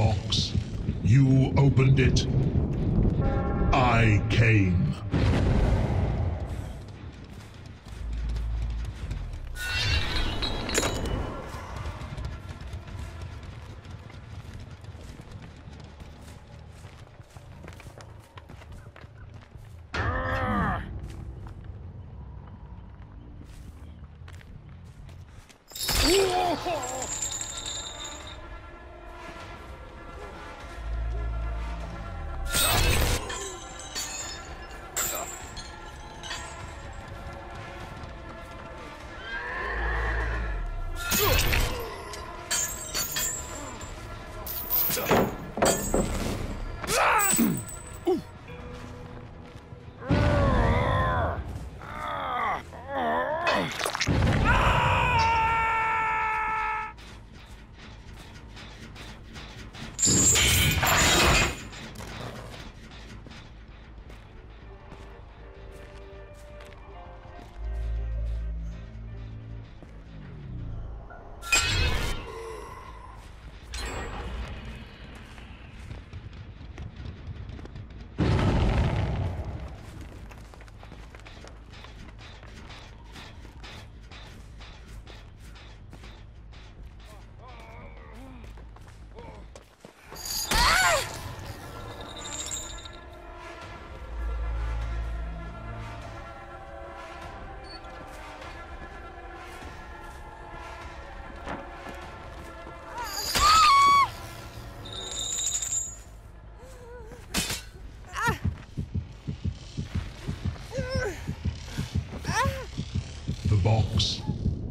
box. You opened it. I came.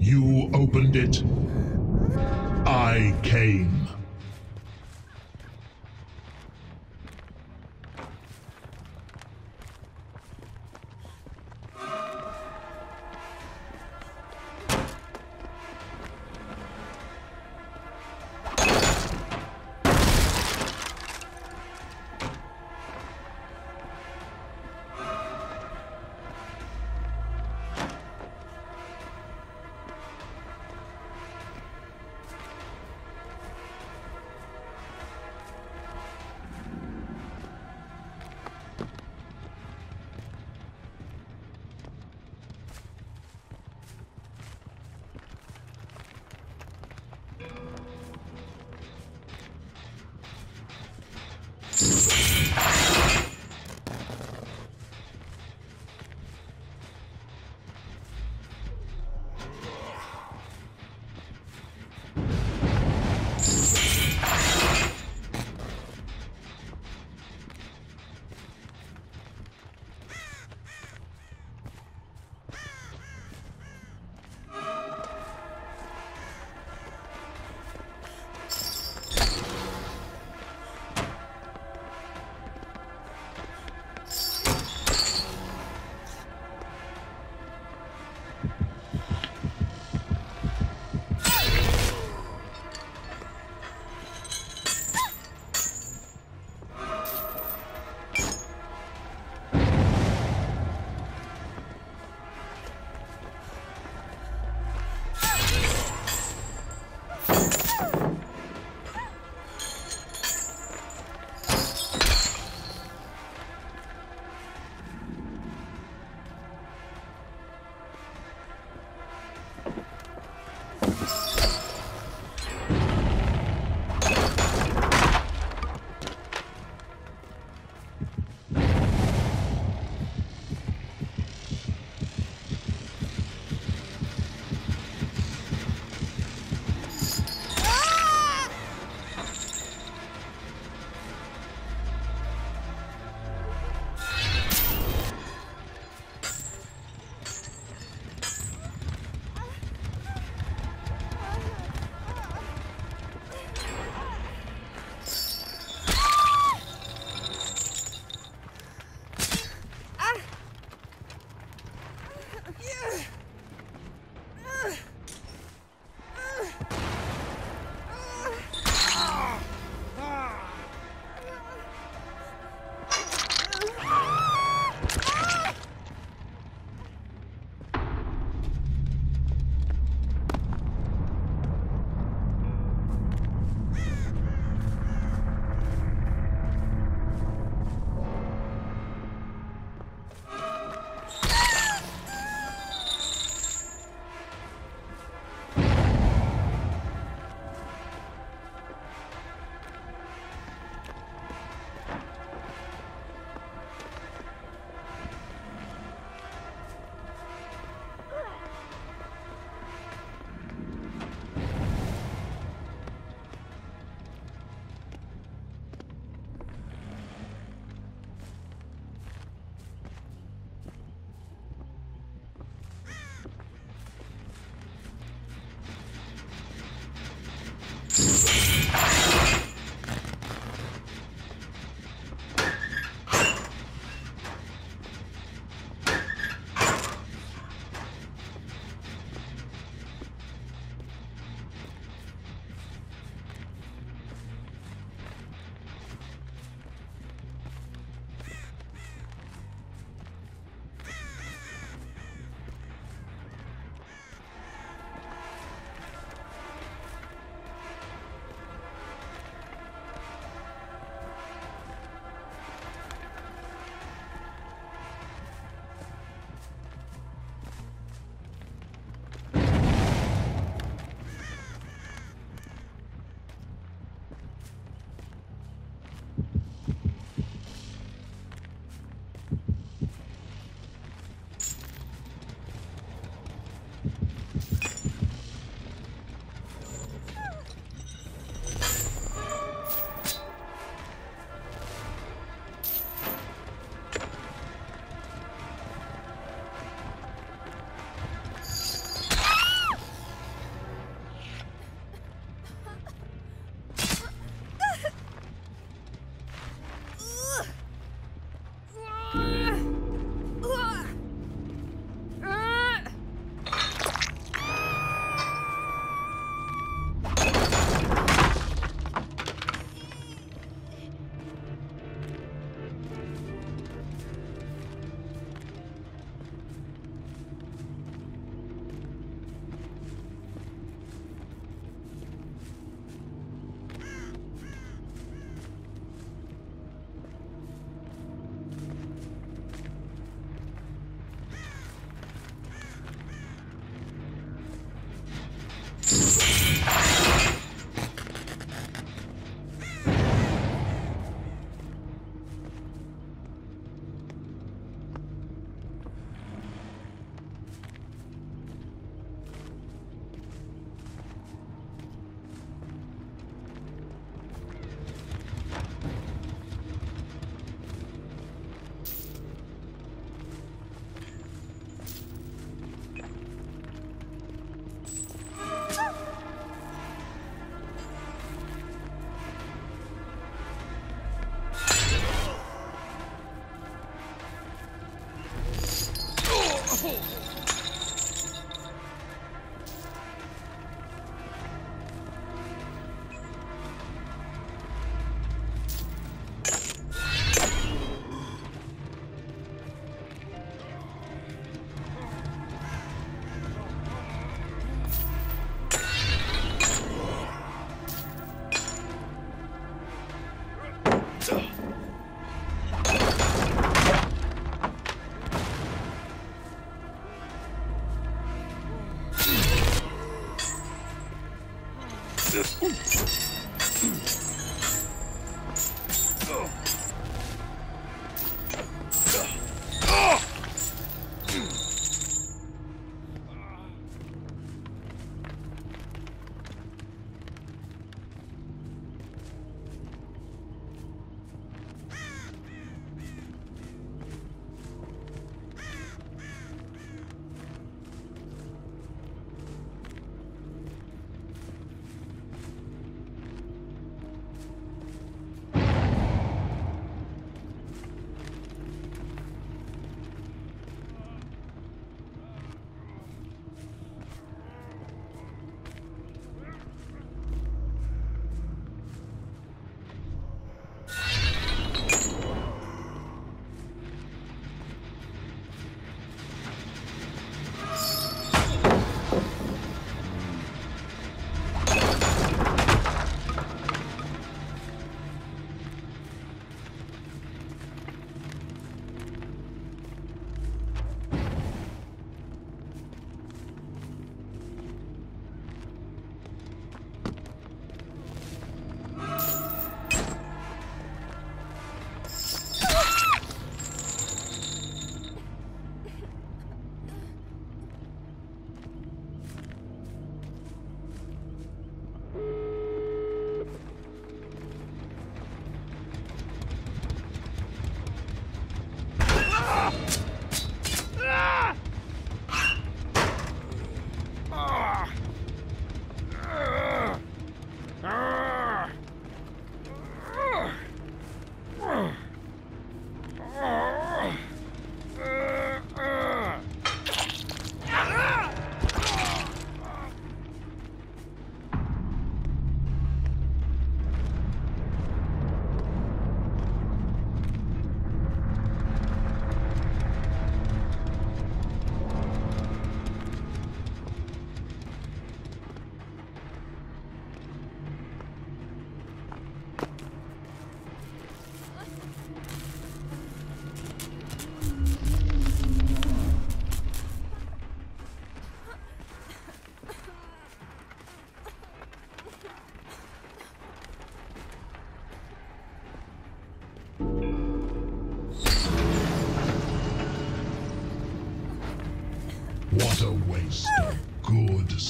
You opened it. I came.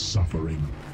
Suffering.